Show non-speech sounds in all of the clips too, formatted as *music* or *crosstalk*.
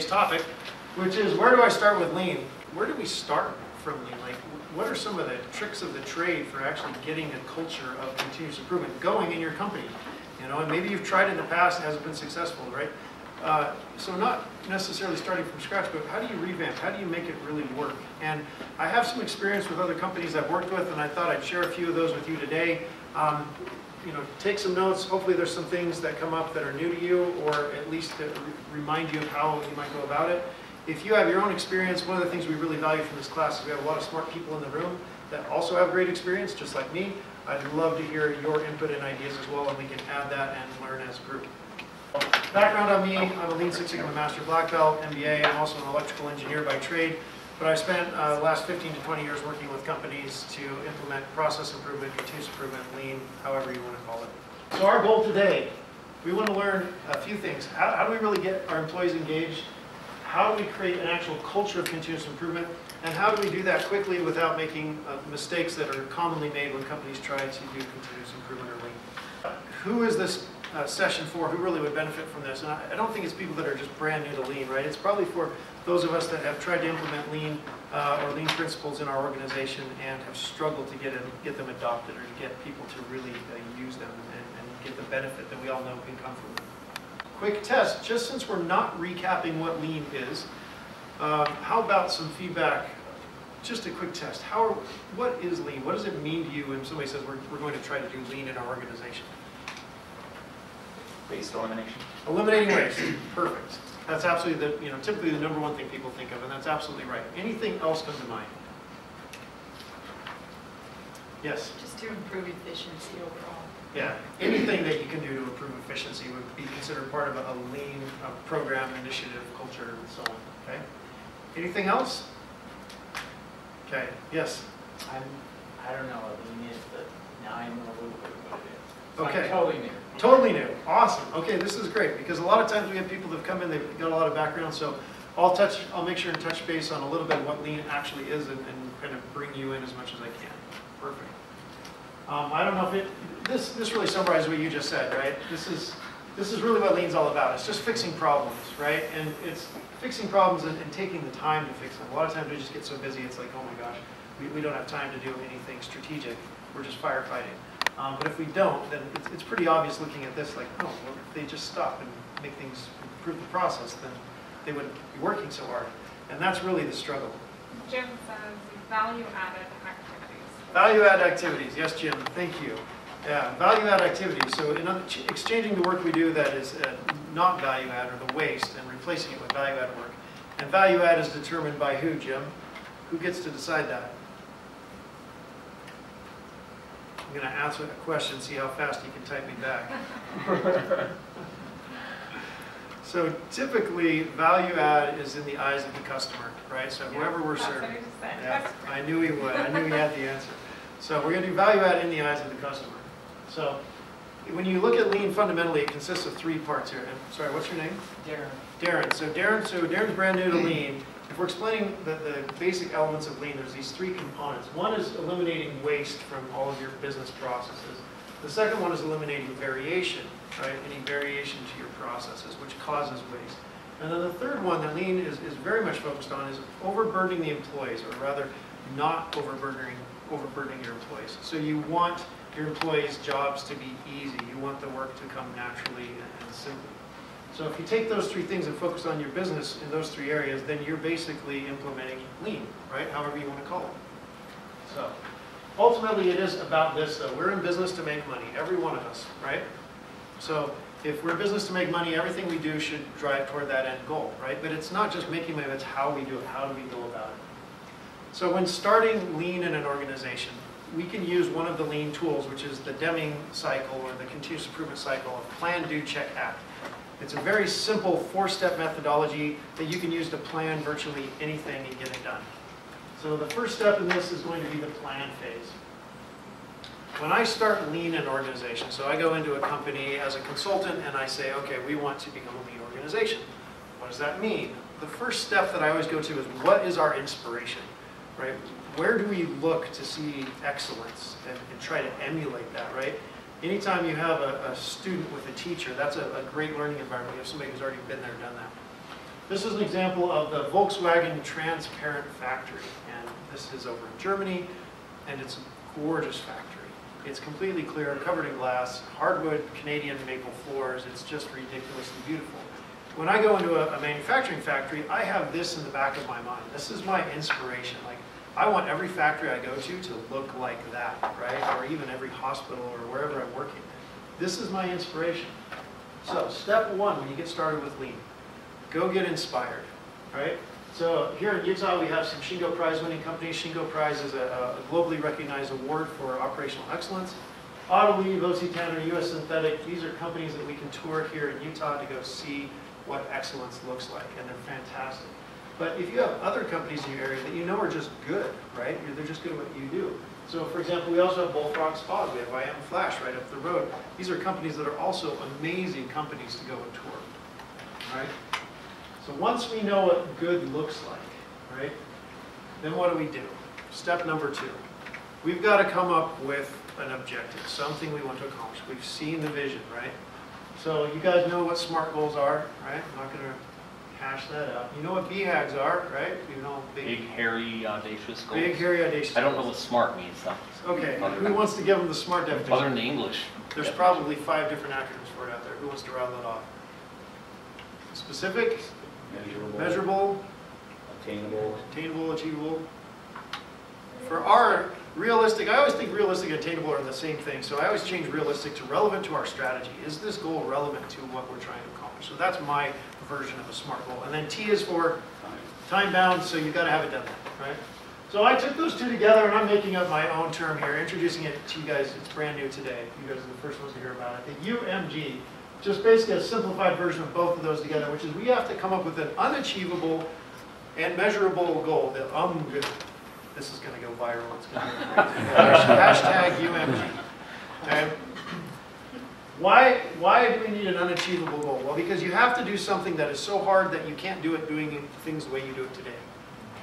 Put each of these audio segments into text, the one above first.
today's topic, which is where do I start with lean? Where do we start from lean? Like, what are some of the tricks of the trade for actually getting a culture of continuous improvement going in your company? You know, and maybe you've tried in the past and hasn't been successful, right? Uh, so not necessarily starting from scratch, but how do you revamp? How do you make it really work? And I have some experience with other companies I've worked with, and I thought I'd share a few of those with you today. Um, you know, take some notes. Hopefully there's some things that come up that are new to you, or at least that re remind you of how you might go about it. If you have your own experience, one of the things we really value from this class is we have a lot of smart people in the room that also have great experience, just like me. I'd love to hear your input and ideas as well, and we can add that and learn as a group. Background on me, I'm a Lean Six Sigma Master Black Belt, MBA. I'm also an electrical engineer by trade, but I spent uh, the last 15 to 20 years working with companies to implement process improvement, continuous improvement, Lean, however you want to call it. So our goal today, we want to learn a few things. How, how do we really get our employees engaged? How do we create an actual culture of continuous improvement? And how do we do that quickly without making uh, mistakes that are commonly made when companies try to do continuous improvement or Lean? Who is this uh, session for who really would benefit from this. And I, I, don't think it's people that are just brand new to Lean, right? It's probably for those of us that have tried to implement Lean uh, or Lean principles in our organization and have struggled to get, get them adopted or to get people to really uh, use them and, and get the benefit that we all know can come from them. Quick test, just since we're not recapping what Lean is, uh, how about some feedback just a quick test. How, what is lean? What does it mean to you when somebody says we're, we're going to try to do lean in our organization? Waste elimination. Eliminating waste, perfect. That's absolutely the, you know, typically the number one thing people think of, and that's absolutely right. Anything else come to mind? Yes? Just to improve efficiency overall. Yeah, anything that you can do to improve efficiency would be considered part of a lean uh, program, initiative, culture, and so on, okay? Anything else? Okay, yes? I'm, I don't know what lean is, but now I know a little bit what it is. Okay. Like totally new. Totally new. Awesome. Okay, this is great because a lot of times we have people that have come in, they've got a lot of background, so I'll touch, I'll make sure and touch base on a little bit of what lean actually is and, and kind of bring you in as much as I can. Perfect. Um, I don't know if it, this, this really summarizes what you just said, right? This is, this is really what lean's all about. It's just fixing problems, right? And it's fixing problems and, and taking the time to fix them. A lot of times we just get so busy, it's like, oh my gosh, we, we don't have time to do anything strategic. We're just firefighting. Um, but if we don't, then it's, it's, pretty obvious looking at this like, oh, well, if they just stop and make things, improve the process, then they wouldn't be working so hard. And that's really the struggle. Jim says value-added activities. Value-add activities, yes, Jim, thank you. Yeah, value-add activities. So in other, exchanging the work we do that is uh, not value-add or the waste and replacing it with value-add work. And value-add is determined by who, Jim? Who gets to decide that? I'm going to answer a question, see how fast you can type me back. so typically, value add is in the eyes of the customer, right? So whoever we're serving. Yeah, I knew he would. I knew he had the answer. So we're going to do value add in the eyes of the customer. So when you look at lean fundamentally, it consists of three parts here. And sorry, what's your name? Darren. Darren. So Darren, so Darren's brand new to lean. We're explaining the, the basic elements of lean, there's these three components. One is eliminating waste from all of your business processes. The second one is eliminating variation, right? Any variation to your processes, which causes waste. And then the third one that lean is, is very much focused on is overburdening the employees, or rather not overburdening, overburdening your employees. So you want your employees' jobs to be easy. You want the work to come naturally and simply. So if you take those three things and focus on your business in those three areas, then you're basically implementing lean, right? However you want to call it. So ultimately it is about this though. We're in business to make money, every one of us, right? So if we're in business to make money, everything we do should drive toward that end goal, right? But it's not just making money, it's how we do it. How do we go about it? So when starting lean in an organization, we can use one of the lean tools, which is the Deming cycle or the continuous improvement cycle of plan, do, check, act. It's a very simple four-step methodology that you can use to plan virtually anything and get it done. So the first step in this is going to be the plan phase. When I start lean an organization, so I go into a company as a consultant and I say, okay, we want to become a lean organization. What does that mean? The first step that I always go to is what is our inspiration, right? Where do we look to see excellence and, and try to emulate that, right? Anytime you have a, a, student with a teacher, that's a, a, great learning environment. You have somebody who's already been there, and done that. This is an example of the Volkswagen Transparent Factory, and this is over in Germany, and it's a gorgeous factory. It's completely clear, covered in glass, hardwood Canadian maple floors, it's just ridiculously beautiful. When I go into a, a manufacturing factory, I have this in the back of my mind. This is my inspiration. Like, I want every factory I go to to look like that, right? Or even every hospital or wherever I'm working. This is my inspiration. So, step one when you get started with lean, go get inspired, right? So here in Utah, we have some Shingo Prize winning companies. Shingo Prize is a, a globally recognized award for operational excellence. Autoliv, OC Tanner, US Synthetic, these are companies that we can tour here in Utah to go see what excellence looks like, and they're fantastic. But if you have other companies in your area that you know are just good, right? They're just good at what you do. So for example, we also have Bullfrog Spas, we have IM Flash right up the road. These are companies that are also amazing companies to go and tour, right? So once we know what good looks like, right, then what do we do? Step number two. We've got to come up with an objective, something we want to accomplish. We've seen the vision, right? So you guys know what SMART goals are, right? I'm not going to hash that out. You know what BHAGs are, right? You know, Big, big, hairy, audacious goals. big hairy audacious. I don't know what smart means, though. Okay, who wants to give them the SMART Other definition? than the English. There's probably five different acronyms for it out there. Who wants to rattle it off? Specific, Measurable. measurable, Attainable. attainable, achievable. For our realistic, I always think realistic and attainable are the same thing, so I always change realistic to relevant to our strategy. Is this goal relevant to what we're trying to accomplish? So that's my version of a SMART goal. And then T is for time bound, so you've got to have it done, right? So I took those two together and I'm making up my own term here, introducing it to you guys. It's brand new today. You guys are the first ones to hear about it. The UMG, just basically a simplified version of both of those together, which is we have to come up with an unachievable and measurable goal that um, I'm. This is going to go viral. It's going to go crazy. Hashtag UMG. Okay? Why, why do we need an unachievable goal? Well, because you have to do something that is so hard that you can't do it doing things the way you do it today.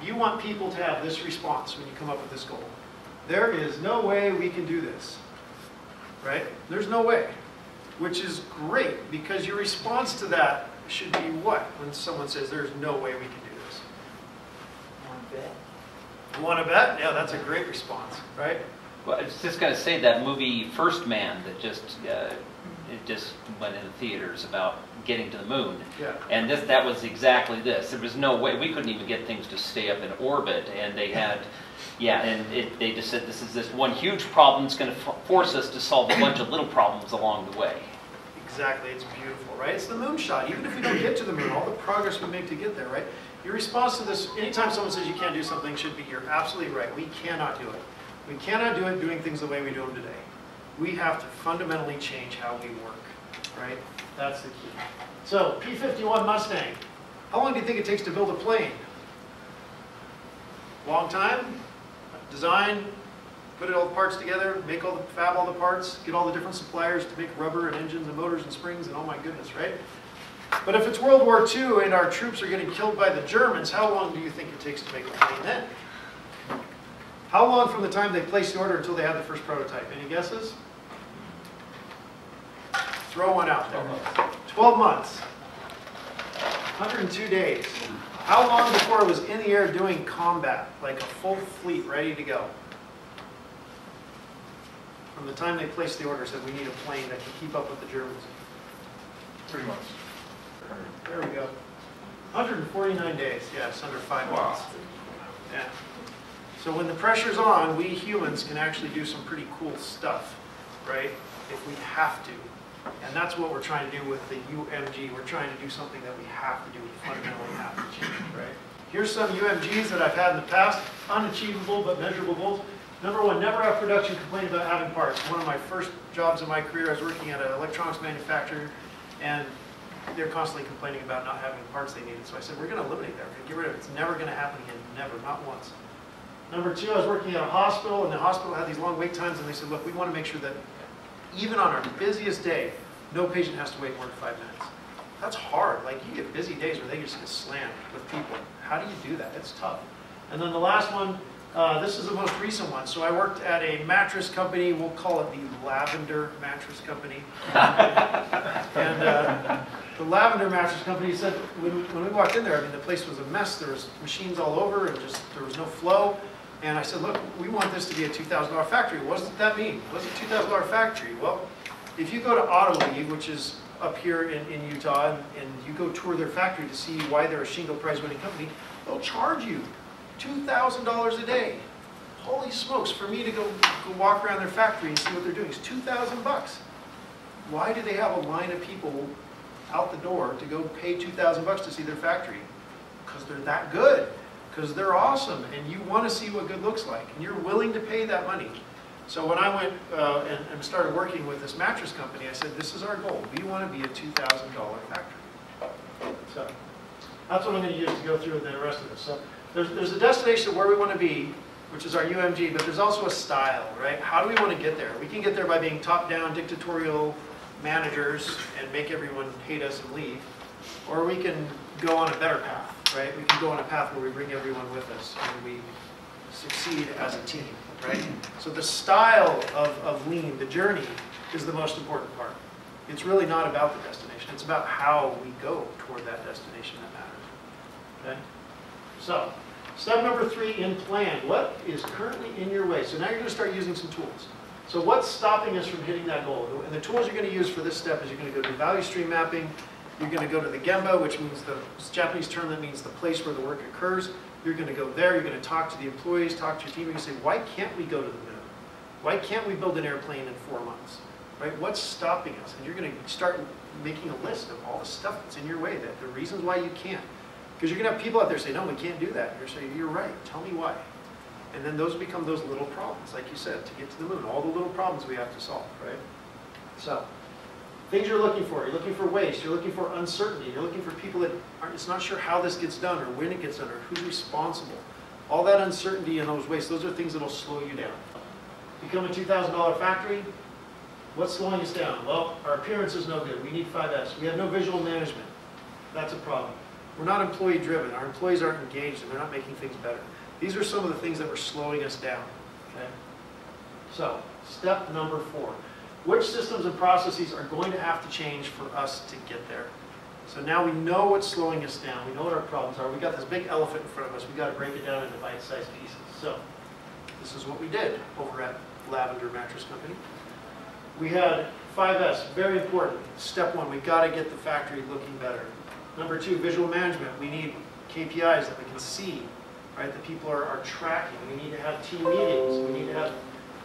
You want people to have this response when you come up with this goal. There is no way we can do this. Right? There's no way. Which is great because your response to that should be what? When someone says there's no way we can do this. One bit. You want to bet? Yeah, that's a great response, right? Well, I was just gonna say that movie First Man that just, uh, it just went into theaters about getting to the moon. Yeah. And this, that was exactly this. There was no way, we couldn't even get things to stay up in orbit, and they had, yeah, and it, they just said, this is this one huge problem that's gonna force us to solve a bunch of little problems along the way. Exactly, it's beautiful, right? It's the moonshot. Even if we don't get to the moon, all the progress we make to get there, right? Your response to this, anytime someone says you can't do something, should be, you're absolutely right. We cannot do it. We cannot do it doing things the way we do them today. We have to fundamentally change how we work, right? That's the key. So, P-51 Mustang. How long do you think it takes to build a plane? Long time? Design, put it all the parts together, make all the, fab all the parts, get all the different suppliers to make rubber and engines and motors and springs and oh my goodness, right? But if it's World War II and our troops are getting killed by the Germans, how long do you think it takes to make a plane then? How long from the time they placed the order until they had the first prototype? Any guesses? Throw one out there. 12 months. 102 days. How long before it was in the air doing combat, like a full fleet ready to go? From the time they placed the order, said we need a plane that can keep up with the Germans. Three months. There we go. 149 days, yes, under five months. Yeah. So when the pressure's on, we humans can actually do some pretty cool stuff, right? If we have to. And that's what we're trying to do with the UMG. We're trying to do something that we have to do, we fundamentally have to change, right? Here's some UMGs that I've had in the past, unachievable but measurable goals. Number one, never have production complain about having parts. One of my first jobs in my career, I was working at an electronics manufacturer, and they're constantly complaining about not having parts they needed. So I said, we're going to eliminate that. We're going to get rid of it. It's never going to happen again. Never, not once. Number two, I was working at a hospital, and the hospital had these long wait times, and they said, look, we want to make sure that even on our busiest day, no patient has to wait more than five minutes. That's hard. Like, you get busy days where they just get slammed with people. How do you do that? It's tough. And then the last one, Uh, This is the most recent one. So I worked at a mattress company, we'll call it the Lavender Mattress Company. *laughs* And uh, the Lavender Mattress Company said, when when we walked in there, I mean, the place was a mess. There was machines all over and just, there was no flow. And I said, look, we want this to be a $2,000 factory. What does that mean? What's a $2,000 factory? Well, if you go to Autoliv, which is up here in, in Utah, and, and you go tour their factory to see why they're a Shingo prize winning company, they'll charge you $2,000 a day. Holy smokes, for me to go, go walk around their factory and see what they're doing, is 2,000 bucks. Why do they have a line of people out the door to go pay 2,000 bucks to see their factory? Because they're that good, because they're awesome, and you want to see what good looks like, and you're willing to pay that money. So when I went uh, and, and started working with this mattress company, I said, this is our goal. We want to be a $2,000 factory. So that's what I'm going to use to go through the rest of this. So there's, there's a destination where we want to be, which is our UMG, but there's also a style, right? How do we want to get there? We can get there by being top-down dictatorial managers and make everyone hate us and leave, or we can go on a better path, right? We can go on a path where we bring everyone with us and we succeed as a team, right? So the style of, of lean, the journey, is the most important part. It's really not about the destination, it's about how we go toward that destination that matters, okay? So, step number three in plan, what is currently in your way? So now you're gonna start using some tools. So what's stopping us from hitting that goal? And the tools you're gonna use for this step is you're gonna go to value stream mapping, you're gonna go to the Gemba, which means the Japanese term that means the place where the work occurs. You're gonna go there, you're gonna talk to the employees, talk to your team, you're gonna say, why can't we go to the moon? Why can't we build an airplane in four months? Right, what's stopping us? And you're gonna start making a list of all the stuff that's in your way, that the reasons why you can't. Because you're gonna have people out there say, no, we can't do that. You're saying, you're right, tell me why. And then those become those little problems, like you said, to get to the moon, all the little problems we have to solve, right? So, things you're looking for, you're looking for waste, you're looking for uncertainty, you're looking for people that aren't, it's not sure how this gets done or when it gets done or who's responsible. All that uncertainty and those wastes, those are things that'll slow you down. Become a $2,000 factory, what's slowing us down? Well, our appearance is no good, we need 5S. We have no visual management, that's a problem. We're not employee driven, our employees aren't engaged and they're not making things better. These are some of the things that were slowing us down, okay? So, step number four. Which systems and processes are going to have to change for us to get there? So now we know what's slowing us down, we know what our problems are, we got this big elephant in front of us, we gotta break it down into bite-sized pieces. So, this is what we did over at Lavender Mattress Company. We had 5S, very important. Step one, we gotta get the factory looking better. Number two, visual management. We need KPIs that we can see, right, that people are, are tracking. We need to have team meetings. We need to have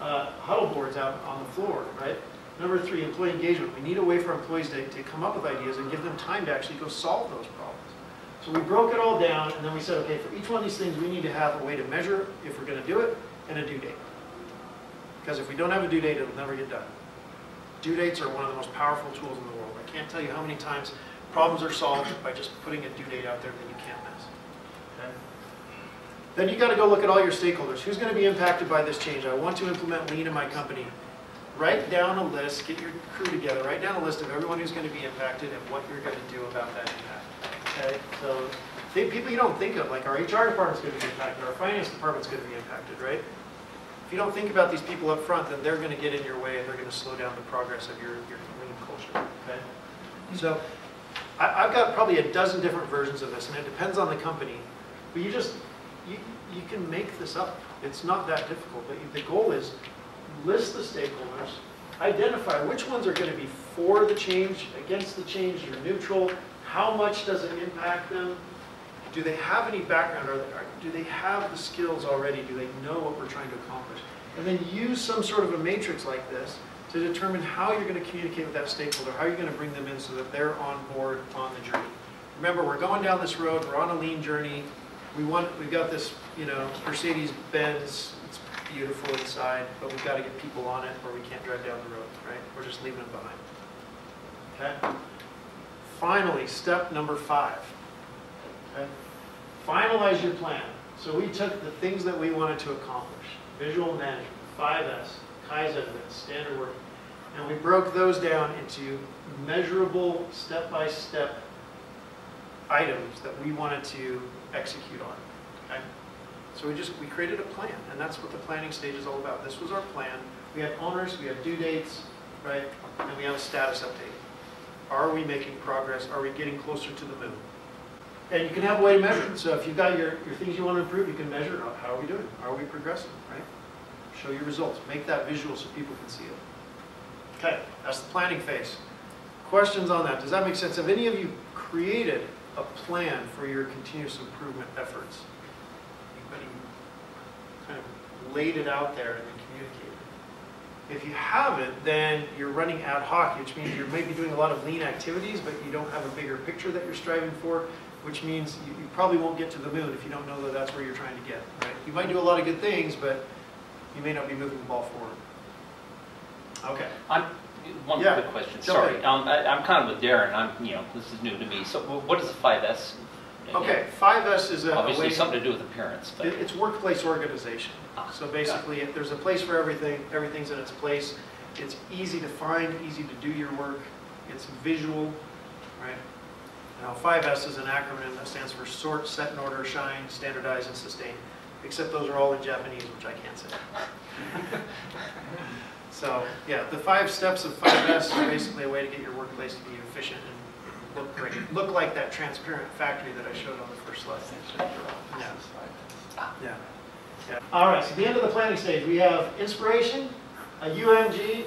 uh, huddle boards out on the floor, right? Number three, employee engagement. We need a way for employees to, to come up with ideas and give them time to actually go solve those problems. So we broke it all down and then we said, okay, for each one of these things, we need to have a way to measure if we're gonna do it and a due date. Because if we don't have a due date, it'll never get done. Due dates are one of the most powerful tools in the world. I can't tell you how many times problems are solved by just putting a due date out there that you can't miss. Okay? Then you gotta go look at all your stakeholders. Who's gonna be impacted by this change? I want to implement lean in my company. Write down a list, get your crew together, write down a list of everyone who's gonna be impacted and what you're gonna do about that impact. Okay, so, they, people you don't think of, like our HR department's gonna be impacted, our finance department's gonna be impacted, right? If you don't think about these people up front, then they're gonna get in your way and they're gonna slow down the progress of your, your lean culture, okay? So, I, I've got probably a dozen different versions of this, and it depends on the company. But you just, you, you can make this up. It's not that difficult, but the goal is list the stakeholders, identify which ones are gonna be for the change, against the change, you're neutral, how much does it impact them? Do they have any background, or do they have the skills already? Do they know what we're trying to accomplish? And then use some sort of a matrix like this to determine how you're going to communicate with that stakeholder, how you're going to bring them in so that they're on board on the journey. Remember, we're going down this road, we're on a lean journey. We want, we've got this, you know, Mercedes Benz, it's beautiful inside, but we've got to get people on it or we can't drive down the road, right? We're just leaving them behind. Okay? Finally, step number five. Okay? Finalize your plan. So we took the things that we wanted to accomplish, visual management, 5S, Kaizen, standard work, and we broke those down into measurable, step-by-step items that we wanted to execute on. So we just, we created a plan, and that's what the planning stage is all about. This was our plan. We have owners, we have due dates, right? And we have a status update. Are we making progress? Are we getting closer to the moon? And you can have a way to measure it. So if you've got your, your things you want to improve, you can measure, how are we doing? Are we progressing, right? Show your results. Make that visual so people can see it. Okay, that's the planning phase. Questions on that? Does that make sense? Have any of you created a plan for your continuous improvement efforts? Kind of laid it out there and then communicated? If you haven't, then you're running ad hoc, which means you're maybe doing a lot of lean activities, but you don't have a bigger picture that you're striving for, which means you, you probably won't get to the moon if you don't know that that's where you're trying to get, right? You might do a lot of good things, but you may not be moving the ball forward. Okay. I'm, one Yeah, quick question, sorry. Um, I, I'm kind of with Darren, I'm, you know, this is new to me. So wh- what is a 5S? Okay, 5S is a- Obviously, way, something to do with appearance, but. it- it's workplace organization. Ah, So basically, if there's a place for everything, everything's in its place. It's easy to find, easy to do your work, it's visual, right? Now, 5S is an acronym that stands for sort, set in order, shine, standardize, and sustain. Except those are all in Japanese, which I can't say. *laughs* So, yeah, the five steps of 5S are basically a way to get your workplace to be efficient look great. Look like that transparent factory that I showed on the first slide. Yeah. Yeah. Yeah. All right, so the end of the planning stage, we have inspiration, a UMG,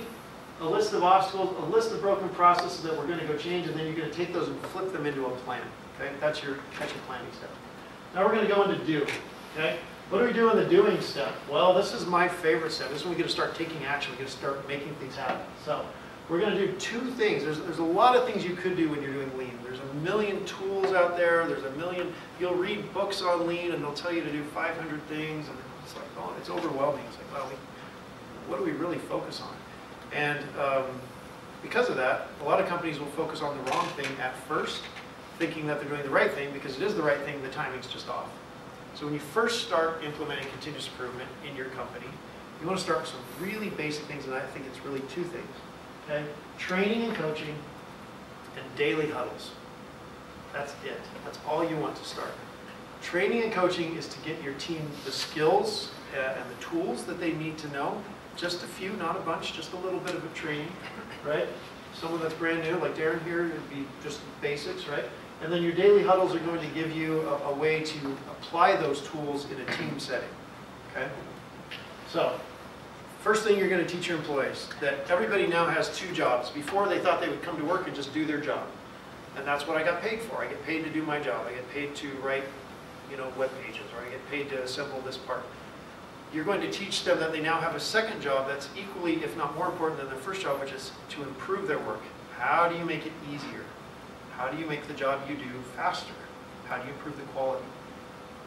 a list of obstacles, a list of broken processes that we're going to go change, and then you're going to take those and flip them into a plan. Okay, that's your, that's your planning step. Now we're going to go into do. Okay, what do we do in the doing step? Well, this is my favorite step. This is when we get to start taking action. We get to start making things happen. So we're going to do two things. There's, there's a lot of things you could do when you're doing lean. There's a million tools out there. There's a million. You'll read books on lean, and they'll tell you to do 500 things, and it's like, oh, it's overwhelming. It's like, well, we, what do we really focus on? And um, because of that, a lot of companies will focus on the wrong thing at first, thinking that they're doing the right thing because it is the right thing, the timing's just off. So when you first start implementing continuous improvement in your company, you want to start with some really basic things, and I think it's really two things. Okay? Training and coaching and daily huddles. That's it. That's all you want to start. Training and coaching is to get your team the skills uh, and the tools that they need to know. Just a few, not a bunch, just a little bit of a training, right? Someone that's brand new, like Darren here, it'd be just basics, right? And then your daily huddles are going to give you a, a way to apply those tools in a team setting, okay? So, first thing you're going to teach your employees, that everybody now has two jobs. Before, they thought they would come to work and just do their job. And that's what I got paid for. I get paid to do my job. I get paid to write, you know, web pages, or I get paid to assemble this part. You're going to teach them that they now have a second job that's equally, if not more important than their first job, which is to improve their work. How do you make it easier? How do you make the job you do faster? How do you improve the quality?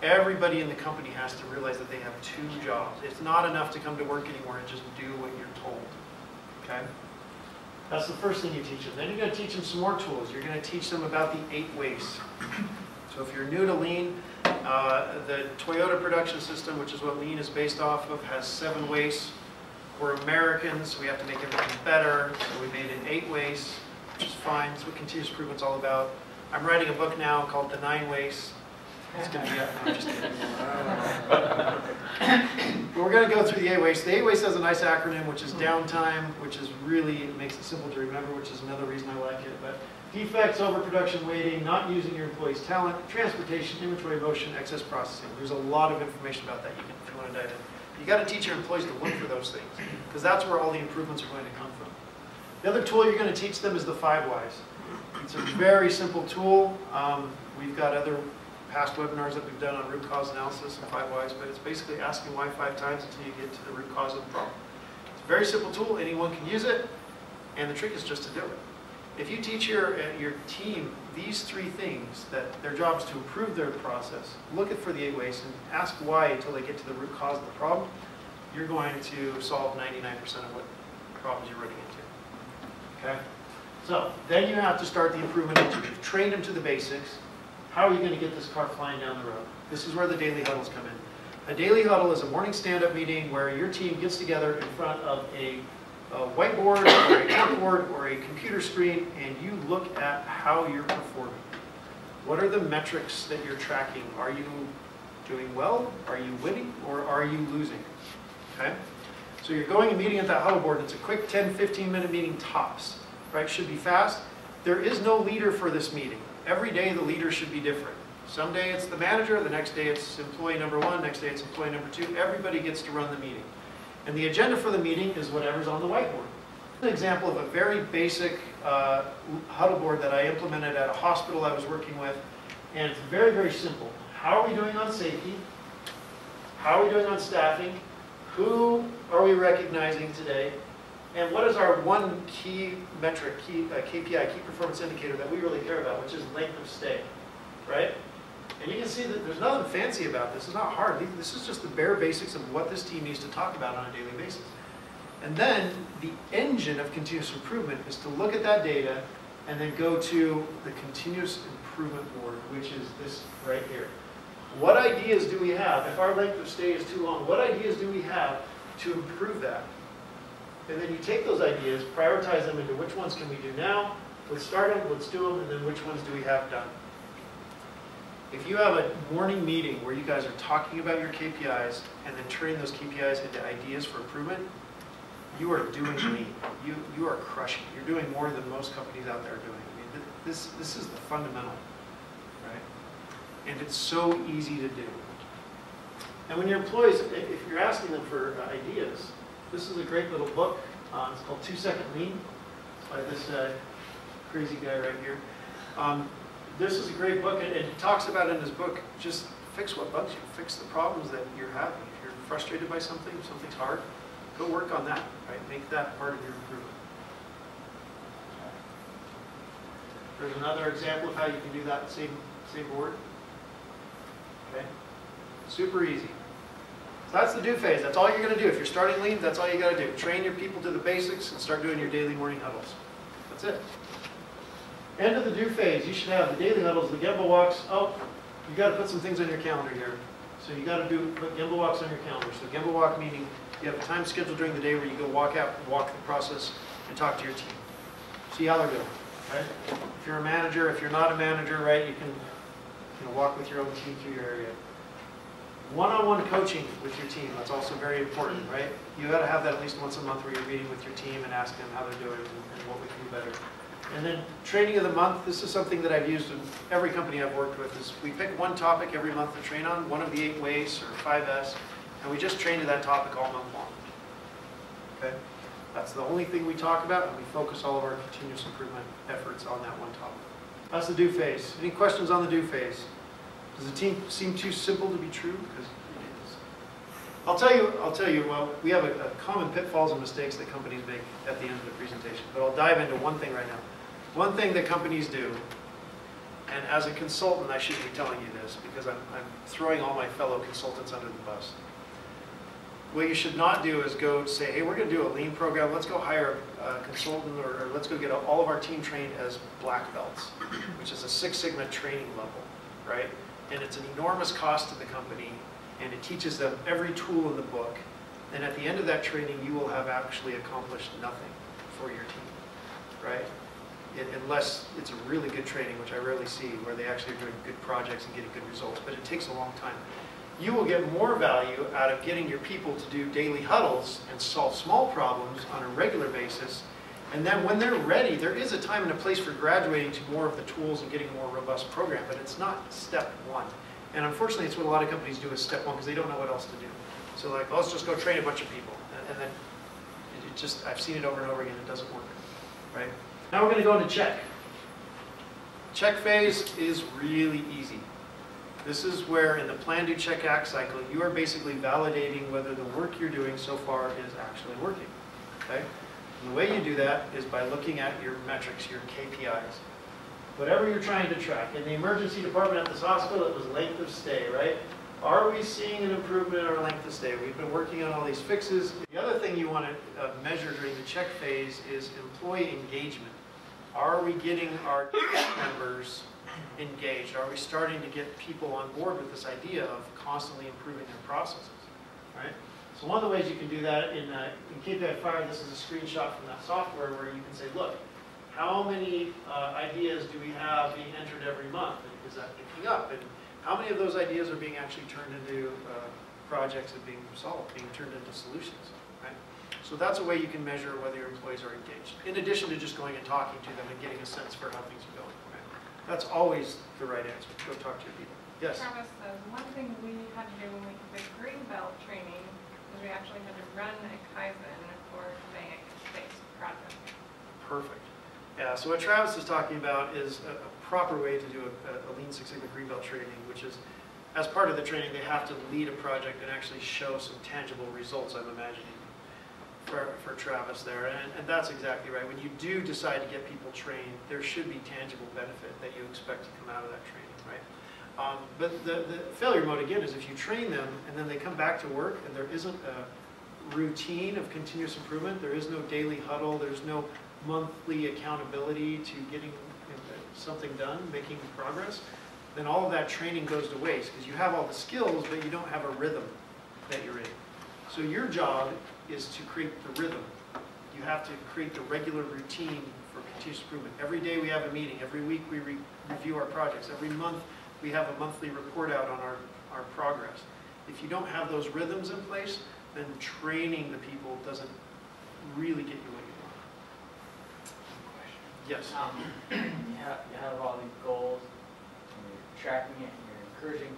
Everybody in the company has to realize that they have two jobs. It's not enough to come to work anymore and just do what you're told. Okay? That's the first thing you teach them. Then you're going to teach them some more tools. You're going to teach them about the eight ways. So if you're new to Lean, uh, the Toyota production system, which is what Lean is based off of, has seven ways. We're Americans, we have to make everything better, so we made it eight ways, which is fine. That's what continuous improvement's all about. I'm writing a book now called The Nine Ways. It's going to be, no, I'm just kidding. We're going to go through the eight ways. The eight ways has a nice acronym, which is downtime, which is really, makes it simple to remember, which is another reason I like it. But defects, overproduction, waiting, not using your employees' talent, transportation, inventory motion, excess processing. There's a lot of information about that you can, if you want to dive in. You got to teach your employees to look for those things, because that's where all the improvements are going to come from. The other tool you're going to teach them is the five whys. It's a very simple tool. Um, we've got other past webinars that we've done on root cause analysis and five whys, but it's basically asking why five times until you get to the root cause of the problem. It's a very simple tool. Anyone can use it, and the trick is just to do it. If you teach your, uh, your team these three things, that their job is to improve their process, look at for the eight ways, and ask why until they get to the root cause of the problem, you're going to solve 99% of what problems you're running into. Okay? So then you have to start the improvement. You've trained them to the basics. How are you going to get this car flying down the road? This is where the daily huddles come in. A daily huddle is a morning stand-up meeting where your team gets together in front of a, a whiteboard or a chalkboard or a computer screen and you look at how you're performing. What are the metrics that you're tracking? Are you doing well? Are you winning or are you losing? Okay? So you're going and meeting at that huddle board, it's a quick 10, 15 minute meeting tops, right? Should be fast. There is no leader for this meeting. Every day the leader should be different. Someday it's the manager, the next day it's employee number one, next day it's employee number two. Everybody gets to run the meeting. And the agenda for the meeting is whatever's on the whiteboard. An example of a very basic uh, huddle board that I implemented at a hospital I was working with, and it's very, very simple. How are we doing on safety? How are we doing on staffing? Who are we recognizing today? And what is our one key metric, key, uh, KPI, key performance indicator that we really care about, which is length of stay, right? And you can see that there's nothing fancy about this. It's not hard. This is just the bare basics of what this team needs to talk about on a daily basis. And then the engine of continuous improvement is to look at that data and then go to the continuous improvement board, which is this right here. What ideas do we have? If our length of stay is too long, what ideas do we have to improve that? And then you take those ideas, prioritize them into which ones can we do now, let's start them, let's do them, and then which ones do we have done? If you have a morning meeting where you guys are talking about your KPIs and then turning those KPIs into ideas for improvement, you are doing lean. You, you are crushing. You're doing more than most companies out there are doing. I mean, this, this is the fundamental, right? And it's so easy to do. And when your employees, if you're asking them for uh, ideas, this is a great little book. Uh, it's called Two Second Lean by this uh, crazy guy right here. Um, this is a great book, and he talks about in his book, just fix what bugs you, fix the problems that you're having. If you're frustrated by something, if something's hard, go work on that, right? Make that part of your improvement. There's another example of how you can do that same, same board. Okay? Super easy. That's the do phase. That's all you're going to do. If you're starting lean, that's all you got to do. Train your people to the basics and start doing your daily morning huddles. That's it. End of the do phase, you should have the daily huddles, the Gemba walks. Oh, you got to put some things on your calendar here. So you got to do put Gemba walks on your calendar. So Gemba walk meaning you have a time scheduled during the day where you go walk out, walk the process, and talk to your team. See how they're doing. Right? If you're a manager, if you're not a manager, right, you can you know, walk with your own team through your area. One-on-one coaching with your team, that's also very important, right? You gotta have that at least once a month where you're meeting with your team and asking them how they're doing and what we can do better. And then training of the month, this is something that I've used in every company I've worked with, is we pick one topic every month to train on, one of the eight ways or five S, and we just train to that topic all month long. Okay? That's the only thing we talk about, and we focus all of our continuous improvement efforts on that one topic. That's the do phase. Any questions on the do phase? Does team seem too simple to be true? Because it. I'll tell you, I'll tell you, well, we have a, a common pitfalls and mistakes that companies make at the end of the presentation, but I'll dive into one thing right now. One thing that companies do, and as a consultant, I shouldn't be telling you this because I'm, I'm throwing all my fellow consultants under the bus. What you should not do is go say, hey, we're going to do a lean program. Let's go hire a consultant or, or let's go get all of our team trained as black belts, which is a Six Sigma training level, right? And it's an enormous cost to the company, and it teaches them every tool in the book. And at the end of that training, you will have actually accomplished nothing for your team, right? Un- Unless it's a really good training, which I rarely see, where they actually are doing good projects and getting good results, but it takes a long time. You will get more value out of getting your people to do daily huddles and solve small problems on a regular basis. And then when they're ready, there is a time and a place for graduating to more of the tools and getting a more robust program, but it's not step one. And unfortunately, it's what a lot of companies do is step one because they don't know what else to do. So like, let's just go train a bunch of people. And- And then it it just, I've seen it over and over again, it doesn't work, right? Now we're going to go into check. Check phase is really easy. This is where in the plan, do, check, act cycle, you are basically validating whether the work you're doing so far is actually working, okay? And the way you do that is by looking at your metrics, your KPIs. Whatever you're trying to track. In the emergency department at this hospital, it was length of stay, right? Are we seeing an improvement in our length of stay? We've been working on all these fixes. The other thing you want to uh, measure during the check phase is employee engagement. Are we getting our members engaged? Are we starting to get people on board with this idea of constantly improving their processes, right? So one of the ways you can do that in, uh, in KPI Fire, this is a screenshot from that software where you can say, look, how many uh, ideas do we have being entered every month? And is that picking up? And How many of those ideas are being actually turned into uh, projects and being solved, being turned into solutions, right? So that's a way you can measure whether your employees are engaged, in addition to just going and talking to them and getting a sense for how things are going? That's always the right answer, go talk to your people. Yes? Travis one thing we had to do when we did the green belt training actually had to run a Kaizen for bank-based project. Perfect. Yeah, so what Travis is talking about is a a proper way to do a, a Lean Six Sigma Greenbelt training, which is, as part of the training, they have to lead a project and actually show some tangible results, I'm imagining, for, for Travis there. And, and that's exactly right. When you do decide to get people trained, there should be tangible benefit that you expect to come out of that training, right? Um, But the, the failure mode, again, is if you train them and then they come back to work and there isn't a routine of continuous improvement, there is no daily huddle, there's no monthly accountability to getting something done, making progress, then all of that training goes to waste because you have all the skills, but you don't have a rhythm that you're in. So your job is to create the rhythm. You have to create the regular routine for continuous improvement. Every day we have a meeting, every week we re- review our projects, every month we have a monthly report out on our, our progress. If you don't have those rhythms in place, then training the people doesn't really get you what you want. Yes? Um, *clears throat* you have, you have all these goals, and you're tracking it, and you're encouraging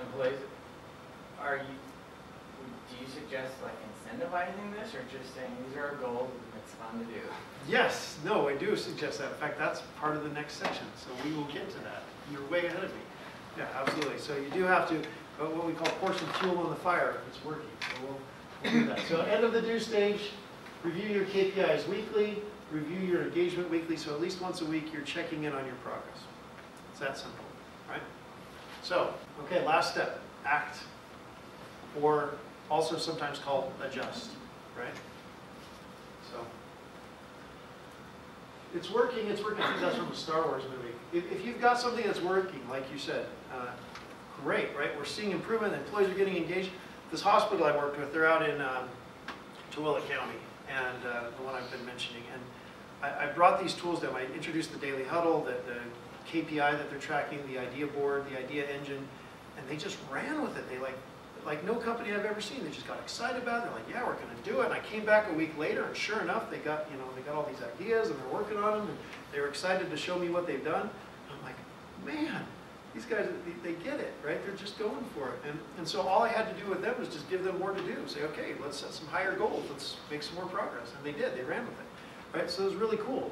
employees. Are you, do you suggest like incentivizing this, or just saying, these are our goals, fun to do? Yes, no, I do suggest that. In fact, that's part of the next section, so we will get to that. You're way ahead of me. Yeah, absolutely. So you do have to, uh, what we call pour some fuel on the fire if it's working. So we'll, we'll do that. So end of the do stage, review your KPIs weekly, review your engagement weekly, so at least once a week you're checking in on your progress. It's that simple, right? So, okay, last step, act, or also sometimes called adjust, right? So. It's working, it's working, I think that's from a Star Wars movie. If, if you've got something that's working, like you said, uh, great, right? We're seeing improvement, employees are getting engaged. This hospital I worked with, they're out in um, Tooele County, and uh, the one I've been mentioning. And I, I brought these tools to them. I introduced the daily huddle, the, the KPI that they're tracking, the idea board, the idea engine, and they just ran with it. They like, like no company I've ever seen. They just got excited about it. They're like, yeah, we're going to do it. And I came back a week later, and sure enough, they got, you know, they got all these ideas, and they're working on them, and they were excited to show me what they've done. And I'm like, man, these guys, they, get it, right? They're just going for it. And, and so all I had to do with them was just give them more to do. Say, okay, let's set some higher goals. Let's make some more progress. And they did. They ran with it, right? So it was really cool.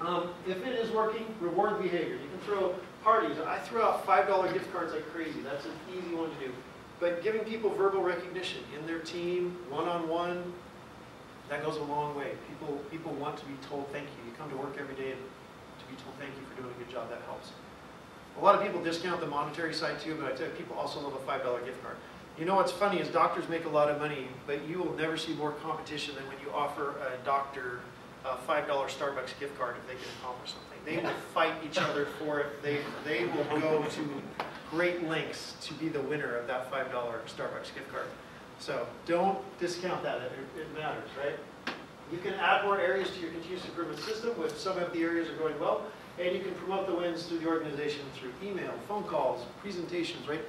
Um, if it is working, reward behavior. You can throw parties. I threw out $5 gift cards like crazy. That's an easy one to do. But giving people verbal recognition in their team, one-on-one, that goes a long way. People, people want to be told thank you. You come to work every day and to be told thank you for doing a good job. That helps. A lot of people discount the monetary side too, but I tell you, people also love a $5 gift card. You know what's funny is doctors make a lot of money, but you will never see more competition than when you offer a doctor a $5 Starbucks gift card if they can accomplish something. They will fight each other for it. They, they will go to great lengths to be the winner of that $5 Starbucks gift card. So don't discount that. It, it matters, right? You can add more areas to your continuous improvement system if some of the areas are going well, and you can promote the wins through the organization through email, phone calls, presentations, right?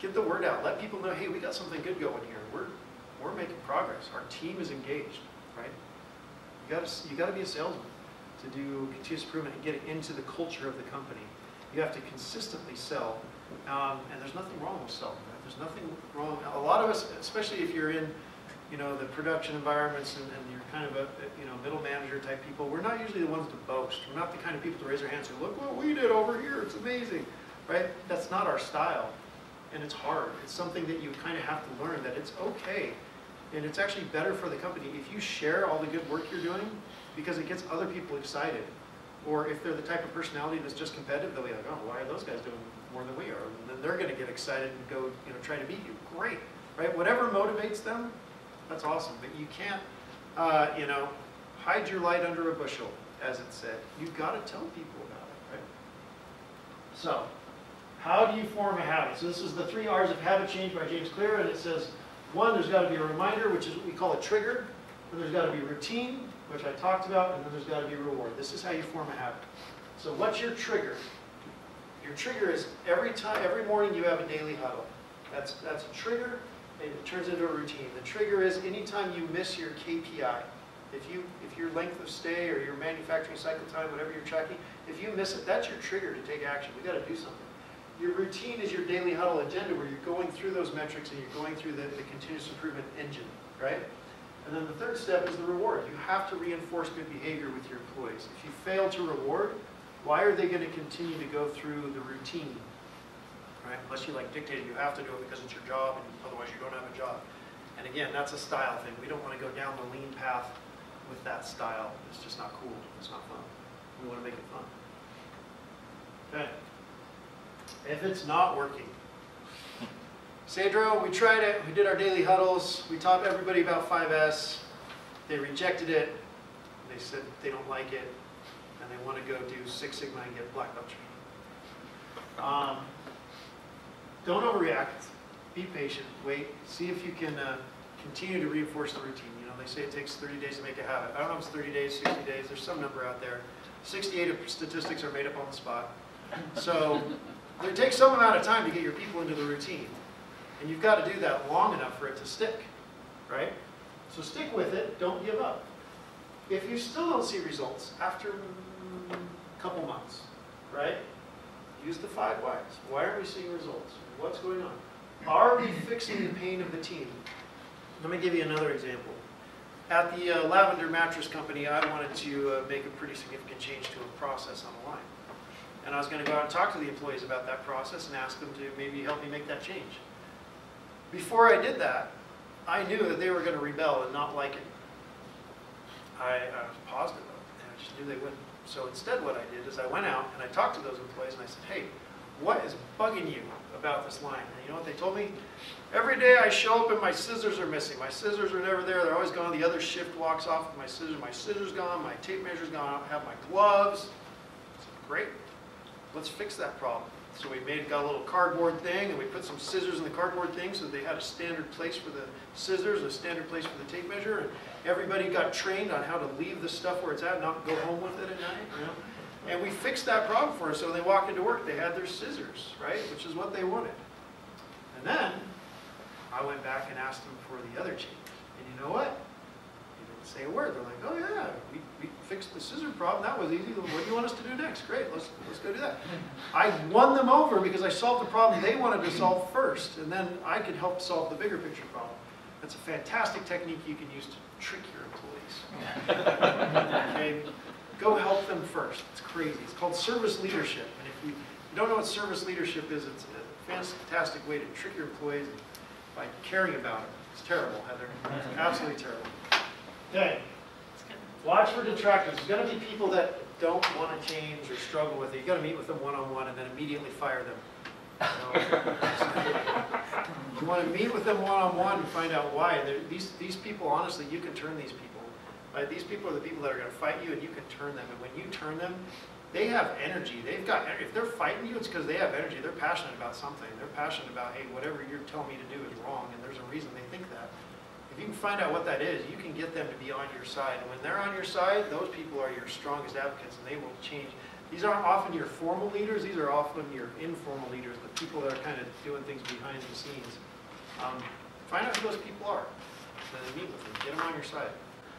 Get the word out. Let people know, hey, we got something good going here. We're, we're making progress. Our team is engaged, right? You gotta, you gotta be a salesman to do continuous improvement and get it into the culture of the company. You have to consistently sell, um, and there's nothing wrong with selling. Right? There's nothing wrong. A lot of us, especially if you're in, you know, the production environments and, and you're kind of a, you know, middle manager type people, we're not usually the ones to boast. We're not the kind of people to raise our hands and say, look what we did over here. It's amazing, right? That's not our style, and it's hard. It's something that you kind of have to learn that it's okay and it's actually better for the company if you share all the good work you're doing because it gets other people excited. Or if they're the type of personality that's just competitive, they'll be like, oh, why are those guys doing more than we are? And then they're going to get excited and go, you know, try to meet you. Great, right? Whatever motivates them, that's awesome. But you can't, uh, you know, hide your light under a bushel, as it said. You've got to tell people about it, right? So, how do you form a habit? So this is the three R's of habit change by James Clear, and it says, one, there's got to be a reminder, which is what we call a trigger. Then there's got to be routine, which I talked about, and then there's got to be reward. This is how you form a habit. So what's your trigger? Your trigger is every time, every morning you have a daily huddle. That's, that's a trigger, and it turns into a routine. The trigger is anytime you miss your KPI. If you, if your length of stay or your manufacturing cycle time, whatever you're tracking, if you miss it, that's your trigger to take action. We gotta do something. Your routine is your daily huddle agenda where you're going through those metrics and you're going through the, the continuous improvement engine, right? And then the third step is the reward. You have to reinforce good behavior with your employees. If you fail to reward, why are they gonna continue to go through the routine? Right, unless you like dictate you have to do it because it's your job, and otherwise you don't have a job. And again, that's a style thing. We don't wanna go down the lean path with that style. It's just not cool, it's not fun. We wanna make it fun. Okay. If it's not working, Sandro, we tried it, we did our daily huddles, we taught everybody about 5S, they rejected it, they said they don't like it, and they want to go do Six Sigma and get black belt training. Um, Don't overreact, be patient, wait, see if you can uh, continue to reinforce the routine. You know, they say it takes 30 days to make a habit. I don't know if it's 30 days, 60 days, there's some number out there. 68 of statistics are made up on the spot. So it takes some amount of time to get your people into the routine. And you've got to do that long enough for it to stick, right? So stick with it, don't give up. If you still don't see results after couple months, right? Use the five whys. Why aren't we seeing results? What's going on? Are we fixing the pain of the team? Let me give you another example. At the uh, Lavender Mattress Company, I wanted to uh, make a pretty significant change to a process on the line. And I was going to go out and talk to the employees about that process and ask them to maybe help me make that change. Before I did that, I knew that they were going to rebel and not like it. I, I was positive of it, and I just knew they wouldn't. So instead what I did is I went out and I talked to those employees and I said, hey, what is bugging you about this line? And you know what they told me? Every day I show up and my scissors are missing. My scissors are never there. They're always gone. The other shift walks off with my scissors. My scissors gone. My tape measure's gone. I don't have my gloves. Said, great. Let's fix that problem. So we made, got a little cardboard thing, and we put some scissors in the cardboard thing, so they had a standard place for the scissors, a standard place for the tape measure, and everybody got trained on how to leave the stuff where it's at, not go home with it at night, you know? And we fixed that problem for us, so when they walked into work, they had their scissors, right, which is what they wanted. And then, I went back and asked them for the other change, and you know what? They didn't say a word, they're like, oh yeah, we fixed the scissor problem, that was easy, what do you want us to do next? Great, let's, let's go do that. I won them over because I solved the problem they wanted to solve first, and then I could help solve the bigger picture problem. That's a fantastic technique you can use to trick your employees. *laughs* Okay, go help them first. It's crazy. It's called service leadership, and if you don't know what service leadership is, it's a fantastic way to trick your employees by caring about them. It's terrible, Heather. It's absolutely terrible. Okay. Watch for detractors. There's going to be people that don't want to change or struggle with it. You've got to meet with them one-on-one and then immediately fire them. You, know? *laughs* You want to meet with them one-on-one and find out why. These, these people, honestly, you can turn these people. Right? These people are the people that are going to fight you and you can turn them. And when you turn them, they have energy. They've got, if they're fighting you, it's because they have energy. They're passionate about something. They're passionate about, hey, whatever you're telling me to do is wrong and there's a reason they think that. If you can find out what that is, you can get them to be on your side. And when they're on your side, those people are your strongest advocates and they will change. These aren't often your formal leaders, these are often your informal leaders, the people that are kind of doing things behind the scenes. Um, find out who those people are, and meet with them, get them on your side.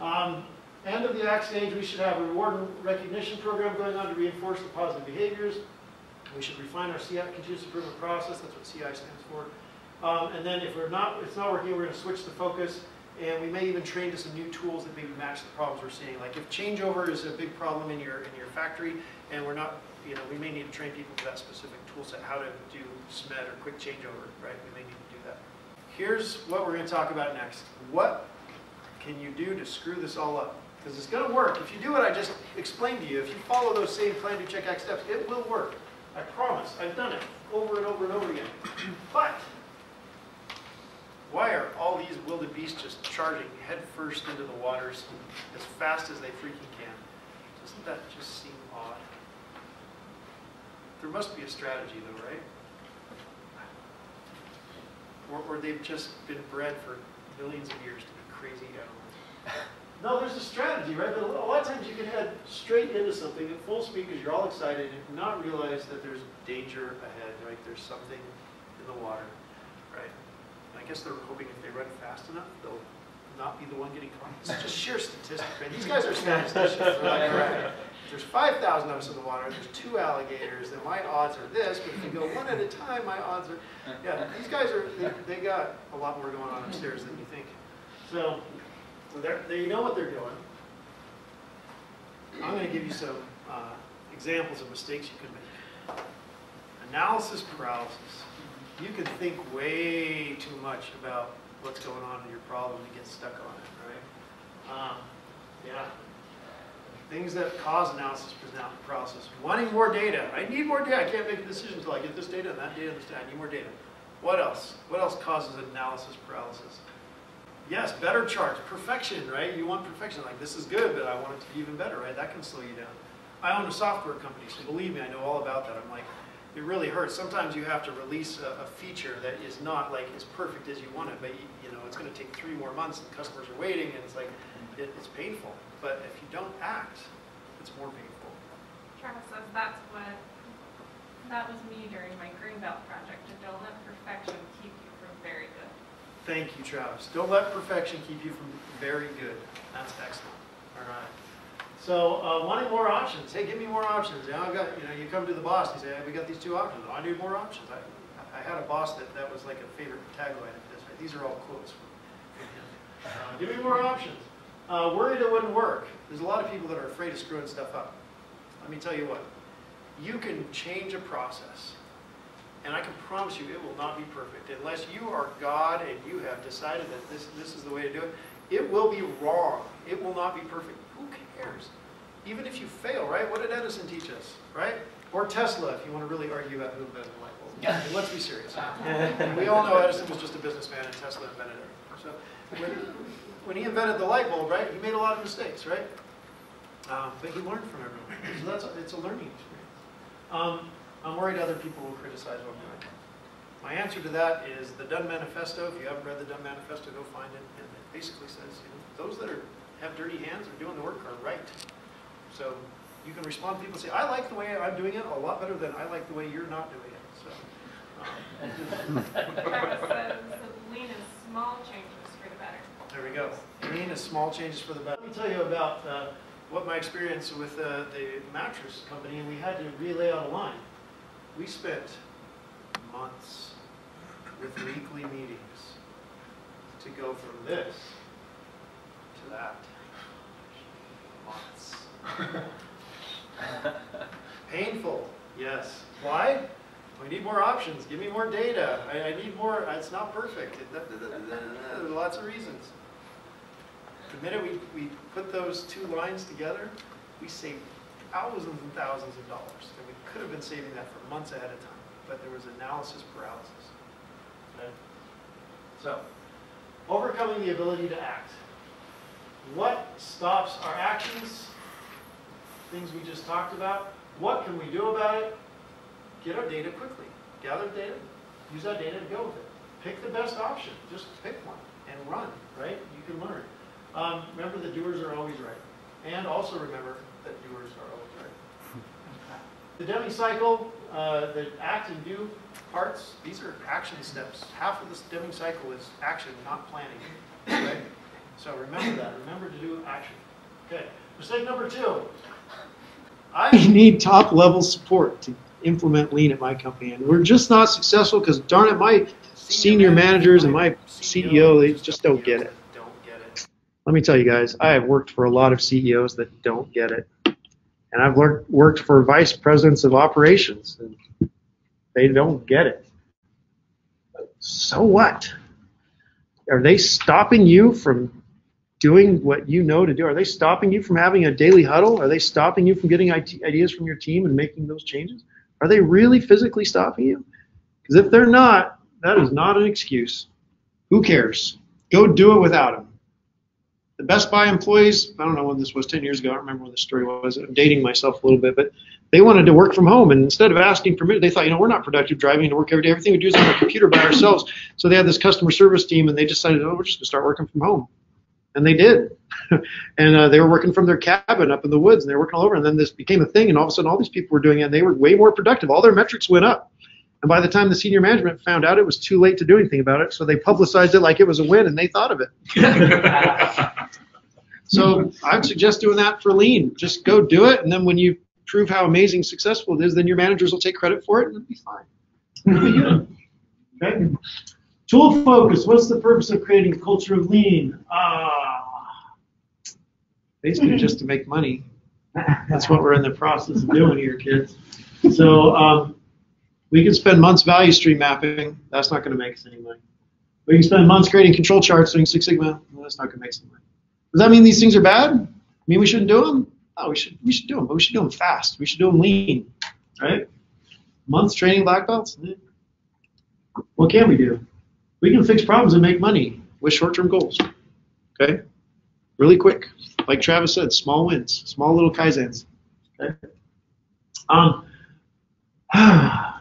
Um, end of the act stage, we should have a reward and recognition program going on to reinforce the positive behaviors. We should refine our CI, continuous improvement process, that's what CI stands for. Um, and then if we're not, it's not working, we're gonna switch the focus, and we may even train to some new tools that maybe match the problems we're seeing. Like if changeover is a big problem in your, in your factory, and we're not, you know, we may need to train people for that specific tool set, how to do SMED or quick changeover, right? We may need to do that. Here's what we're gonna talk about next. What can you do to screw this all up? Because it's gonna work. If you do what I just explained to you, if you follow those same plan, do, check, act steps, it will work. I promise. I've done it over and over and over again. *clears throat* But why are all these wildebeest just charging headfirst into the waters as fast as they freaking can? Doesn't that just seem odd? There must be a strategy though, right? Or, or they've just been bred for millions of years to be crazy animals. No, there's a strategy, right? But a lot of times you can head straight into something at full speed because you're all excited and not realize that there's danger ahead, right? There's something in the water, right? And I guess they're hoping if they run fast enough, they'll not be the one getting caught. It's just *laughs* sheer statistics, right? These guys are statisticians, they're right, if *laughs* there's 5,000 of us in the water, there's two alligators, then my odds are this, but if you go one at a time, my odds are, yeah, these guys are, they, they got a lot more going on upstairs than you think. So, so they're, they know what they're doing. I'm gonna give you some, uh, examples of mistakes you can make. Analysis paralysis. You can think way too much about what's going on in your problem and get stuck on it, right? Um, yeah. Things that cause analysis paralysis. Wanting more data. I need more data. I can't make a decision until I get this data and that data and this data. I need more data. What else? What else causes analysis paralysis? Yes, better charts. Perfection, right? You want perfection. Like, this is good, but I want it to be even better, right? That can slow you down. I own a software company, so believe me, I know all about that. I'm like, it really hurts. Sometimes you have to release a, a feature that is not like as perfect as you want it, but you, you know, it's going to take three more months and customers are waiting and it's like, it, it's painful. But if you don't act, it's more painful. Travis says that's what, that was me during my Greenbelt project, to don't let perfection keep you from very good. Thank you, Travis. Don't let perfection keep you from very good. That's excellent. All right. So, uh, wanting more options. Hey, give me more options. You know, I've got, you know, you come to the boss, you say, hey, we got these two options. I need more options. I, I had a boss that, that was like a favorite tagline of his. Right? These are all quotes from. Uh, give me more options. Uh, worried it wouldn't work. There's a lot of people that are afraid of screwing stuff up. Let me tell you what. You can change a process. And I can promise you, it will not be perfect. Unless you are God and you have decided that this, this is the way to do it, it will be wrong. It will not be perfect. Who cares? Even if you fail, right? What did Edison teach us, right? Or Tesla, if you want to really argue about who invented the light bulb. Yeah. And let's be serious. *laughs* we all know Edison was just a businessman and Tesla invented it. So when, when he invented the light bulb, right, he made a lot of mistakes, right? Um, but he learned from everyone. So that's a, it's a learning experience. Um, I'm worried other people will criticize what I'm doing. My answer to that is the Done Manifesto. If you haven't read the Done Manifesto, go find it. And it basically says, you know, those that are, have dirty hands and doing the work are right. So you can respond to people and say, I like the way I'm doing it a lot better than I like the way you're not doing it. So, um, says lean is small changes for the better. There we go. Lean is small changes for the better. Let me tell you about uh, what my experience with uh, the mattress company, and we had to relay out a line. We spent months with weekly meetings to go from this to that. *laughs* Painful, yes. Why? We need more options. Give me more data. I, I need more. It's not perfect. Lots of reasons. The minute we, we put those two lines together, we saved thousands and thousands of dollars. And we could have been saving that for months ahead of time, but there was analysis paralysis. Okay? So, overcoming the ability to act. What stops our actions? Things we just talked about. What can we do about it? Get our data quickly. Gather data, use that data to go with it. Pick the best option. Just pick one and run, right? You can learn. Um, remember, the doers are always right. And also remember that doers are always right. The Deming cycle, uh, the act and do parts, these are action steps. Half of this Deming cycle is action, not planning. Okay? So remember that. Remember to do action. Okay. Mistake number two. I need top level support to implement lean at my company. And we're just not successful because darn it, my senior managers and my CEO, they just don't get it. Don't get it. let me tell you guys, I have worked for a lot of CEOs that don't get it. And I've worked, worked for vice presidents of operations, and they don't get it. So what? Are they stopping you from doing what you know to do? Are they stopping you from having a daily huddle? Are they stopping you from getting ideas from your team and making those changes? Are they really physically stopping you? Because if they're not, that is not an excuse. Who cares? Go do it without them the Best Buy employees, I don't know when this was, 10 years ago, I don't remember when the story was, I'm dating myself a little bit, but they wanted to work from home. And instead of asking permission, they thought, you know, we're not productive driving to work every day. Everything we do is on our computer by ourselves. So they had this customer service team and they decided, oh, we're just going to start working from home. And they did. *laughs* and uh, they were working from their cabin up in the woods, and they were working all over. And then this became a thing, and all of a sudden, all these people were doing it, and they were way more productive. All their metrics went up. And by the time the senior management found out, it was too late to do anything about it. So they publicized it like it was a win, and they thought of it. *laughs* So I'd suggest doing that for lean. Just go do it, and then when you prove how amazing successful it is, then your managers will take credit for it, and it'll be fine. *laughs* It'll. Okay. Tool focus. What's the purpose of creating a culture of lean? Ah, basically just to make money. That's what we're in the process of doing here, kids. So um, we can spend months value stream mapping. That's not going to make us any money. We can spend months creating control charts doing Six Sigma. Well, that's not going to make us any money. Does that mean these things are bad? I mean we shouldn't do them? Oh, we should. We should do them, but we should do them fast. We should do them lean, right? Months training black belts. Eh. What can we do? We can fix problems and make money with short-term goals. Okay, really quick. Like Travis said, small wins, small little kaizens. Okay. Um, *sighs*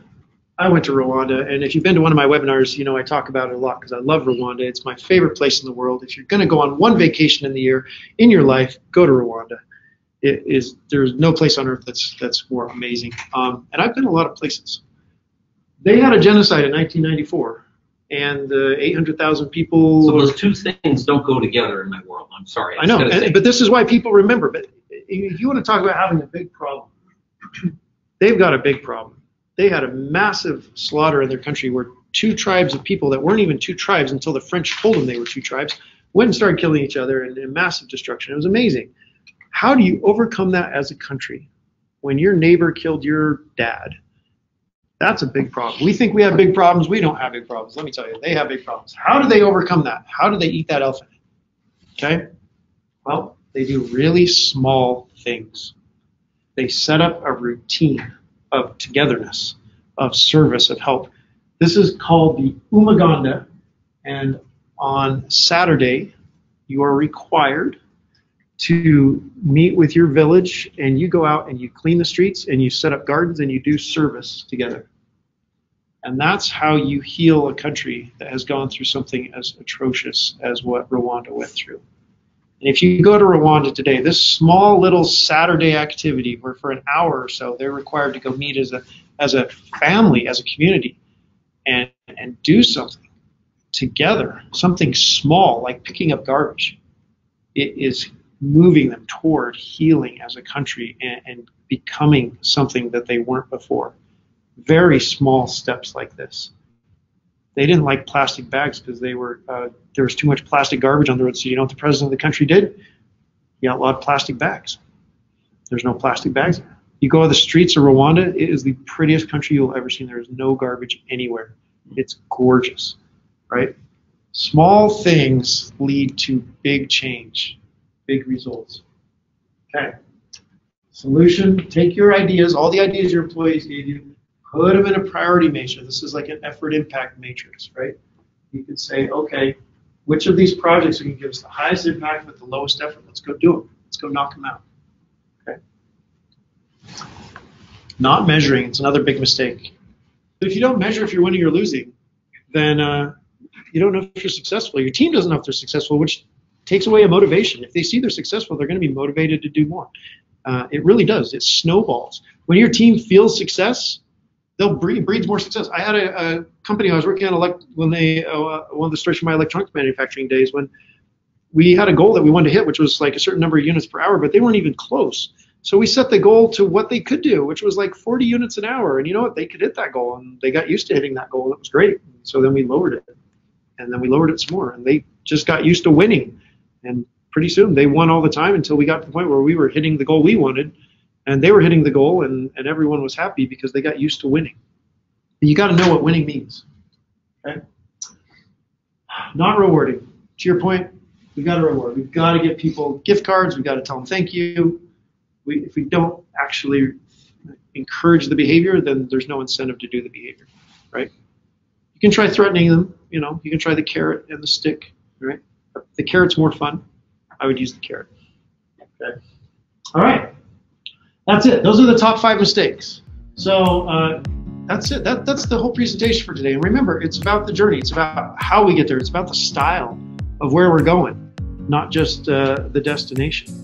I went to Rwanda, and if you've been to one of my webinars, you know I talk about it a lot because I love Rwanda. It's my favorite place in the world. If you're going to go on one vacation in the year in your life, go to Rwanda. It is there's no place on earth that's that's more amazing. Um, and I've been a lot of places. They had a genocide in 1994, and uh, 800,000 people. So those two things don't go together in my world. I'm sorry. I know, and- but this is why people remember. But if you want to talk about having a big problem, *clears throat* they've got a big problem. They had a massive slaughter in their country where two tribes of people that weren't even two tribes until the French told them they were two tribes went and started killing each other and, and massive destruction. It was amazing. How do you overcome that as a country when your neighbor killed your dad? That's a big problem. We think we have big problems. We don't have big problems. Let me tell you, they have big problems. How do they overcome that? How do they eat that elephant? Okay? Well, they do really small things. They set up a routine of togetherness, of service, of help. This is called the Umuganda, and on Saturday, you are required to meet with your village and you go out and you clean the streets and you set up gardens and you do service together. And that's how you heal a country that has gone through something as atrocious as what Rwanda went through. And if you go to Rwanda today, this small little Saturday activity where for an hour or so they're required to go meet as a as a family, as a community, and and do something together, something small like picking up garbage. It is moving them toward healing as a country and, and becoming something that they weren't before. Very small steps like this. They didn't like plastic bags because they were uh, there was too much plastic garbage on the road. So you know what the president of the country did? He outlawed plastic bags. There's no plastic bags. You go to the streets of Rwanda, it is the prettiest country you'll ever see. There is no garbage anywhere. It's gorgeous, right? Small things lead to big change, big results. Okay. Solution, take your ideas, all the ideas your employees gave you, put them in a priority matrix. This is like an effort impact matrix, right? You could say, okay, which of these projects are going to give us the highest impact with the lowest effort? Let's go do them. Let's go knock them out. Okay. Not measuring, it's another big mistake. If you don't measure if you're winning or losing, then uh, you don't know if you're successful. Your team doesn't know if they're successful, which takes away a motivation. If they see they're successful, they're going to be motivated to do more. Uh, it really does. It snowballs. When your team feels success, they'll breed breeds more success. I had a, a company I was working on elect, when they uh, one of the stories from my electronics manufacturing days when we had a goal that we wanted to hit, which was like a certain number of units per hour, but they weren't even close. So we set the goal to what they could do, which was like 40 units an hour. And you know what? They could hit that goal, and they got used to hitting that goal. and It was great. So then we lowered it, and then we lowered it some more, and they just got used to winning. And pretty soon they won all the time until we got to the point where we were hitting the goal we wanted, and they were hitting the goal, and, and everyone was happy because they got used to winning. You got to know what winning means. Okay? Not rewarding. To your point, we got to reward. We've got to give people gift cards. We've got to tell them thank you. We, if we don't actually encourage the behavior, then there's no incentive to do the behavior, right? You can try threatening them. You know, you can try the carrot and the stick, right? The carrot's more fun. I would use the carrot. Okay. All right. That's it. Those are the top five mistakes. So uh, that's it. That, that's the whole presentation for today. And remember, it's about the journey. It's about how we get there. It's about the style of where we're going. not just uh, the destination.